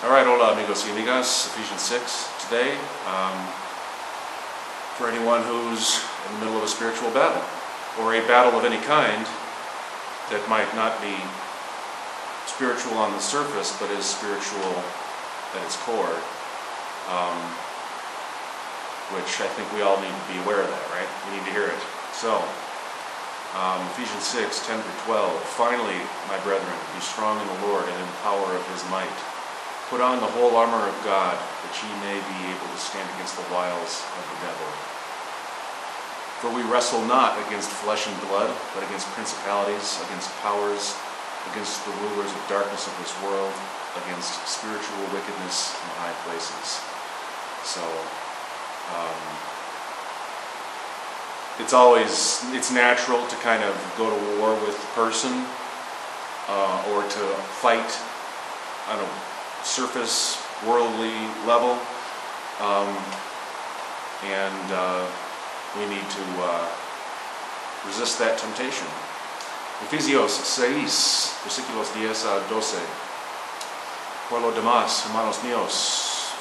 All right, hola amigos y amigas, Ephesians 6 today. Um, for anyone who's in the middle of a spiritual battle, or a battle of any kind that might not be spiritual on the surface, but is spiritual at its core, um, which I think we all need to be aware of that, right? We need to hear it. So, um, Ephesians 6, 10 through 12. Finally, my brethren, be strong in the Lord and in the power of his might. Put on the whole armor of God, that ye may be able to stand against the wiles of the devil. For we wrestle not against flesh and blood, but against principalities, against powers, against the rulers of darkness of this world, against spiritual wickedness in high places. So, um, it's always it's natural to kind of go to war with the person uh, or to fight on a surface worldly level. Um, and uh, we need to uh, resist that temptation. Efesios 6 versículos 10 a 12 por lo demás hermanos míos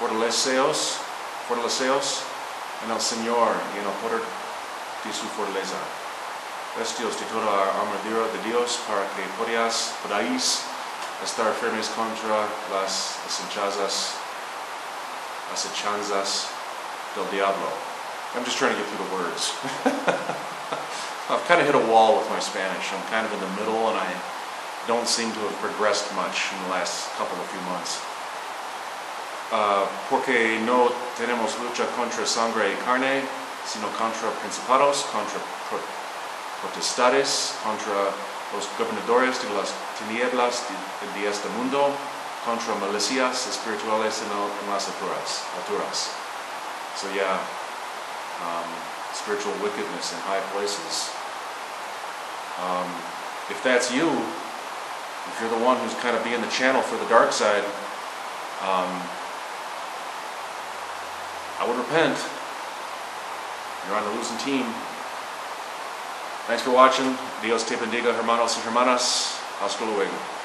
fortaleceos fortaleceos en el Señor y en el poder de su fortaleza. Vestidos de toda la armadura de Dios para que podáis, estar firmes contra las acechanzas, acechanzas del diablo. I'm just trying to get through the words. I've kind of hit a wall with my Spanish. I'm kind of in the middle and I don't seem to have progressed much in the last couple of few months. Uh, porque no tenemos lucha contra sangre y carne, sino contra principados, contra potestades, contra los gobernadores de las tinieblas de, de este mundo, contra malicias espirituales en, el, en las alturas, alturas. So yeah, um, spiritual wickedness in high places. Um, if that's you, if you're the one who's kind of being the channel for the dark side, um, I would repent. You're on the losing team. Thanks for watching. Dios te bendiga, hermanos y hermanas. Hasta luego.